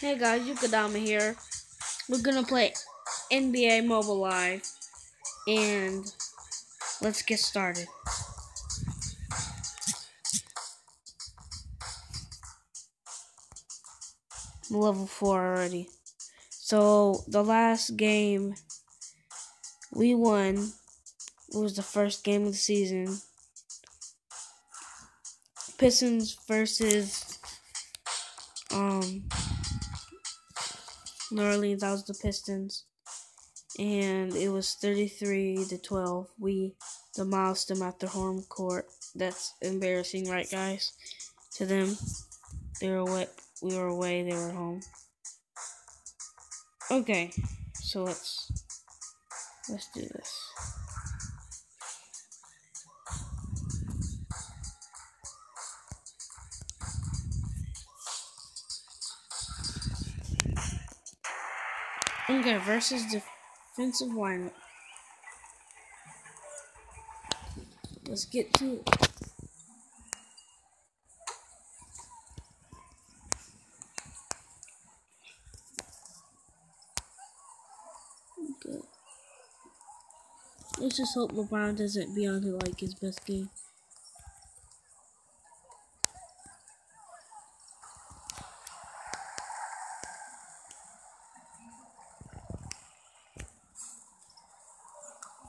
Hey guys, Yukadama here. We're gonna play NBA Mobile Live, and let's get started. I'm level 4 already. So, the last game we won was the first game of the season. Pistons versus um Orleans. That was the Pistons, and it was thirty-three to twelve. We demolished them at their home court. That's embarrassing, right, guys? To them, they were away. We were away. They were home. Okay, so let's let's do this. Okay, versus defensive lineup. Let's get to it. Okay. Let's just hope LeBron doesn't be on to like his best game.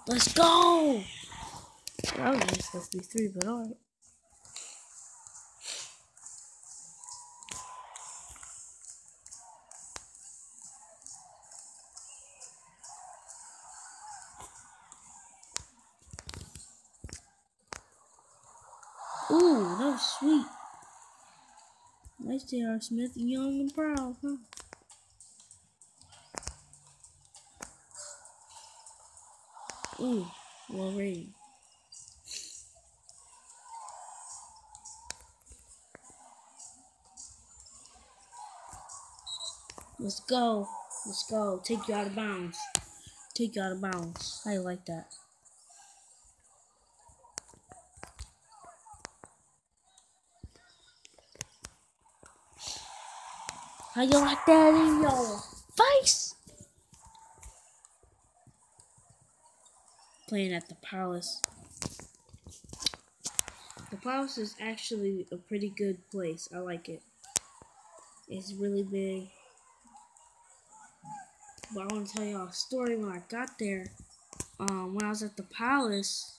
Let's go! That was just supposed to be three, but alright. Ooh, that was sweet. Nice J.R. Smith, young and proud, huh? Ooh, rated. Let's go. Let's go. Take you out of bounds. Take you out of bounds. I like that? How you like that in your face? Playing at the Palace. The Palace is actually a pretty good place. I like it. It's really big. But I want to tell y'all a story when I got there. Um, when I was at the Palace,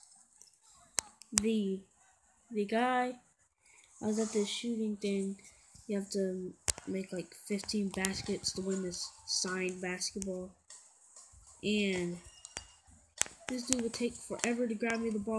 the the guy, I was at this shooting thing. You have to make like 15 baskets to win this signed basketball. And this dude would take forever to grab me the ball.